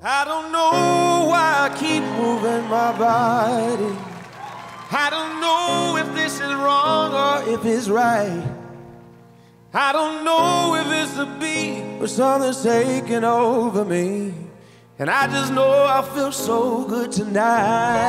I don't know why I keep moving my body. I don't know if this is wrong or if it's right. I don't know if it's the beat, or something's taking over me. And I just know I feel so good tonight.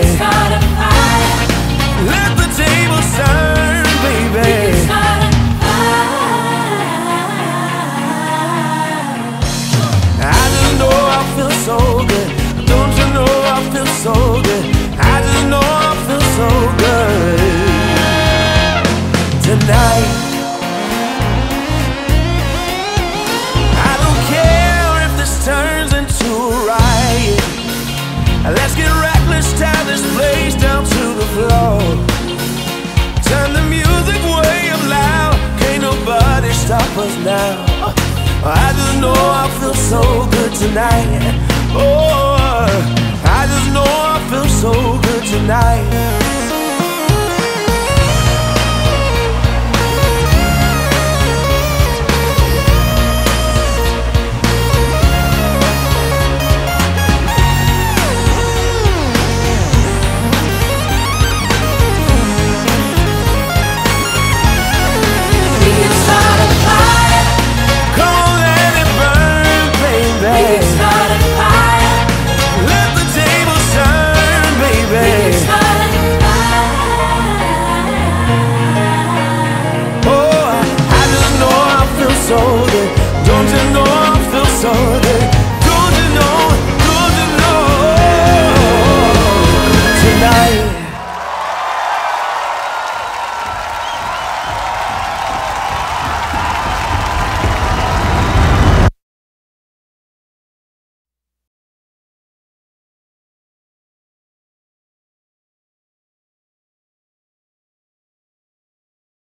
Can start a fire. Let the tables turn, baby. start Let's tie this place down to the floor. Turn the music way up loud. Can't nobody stop us now. I just know I feel so good tonight. Oh, I just know I feel so good tonight.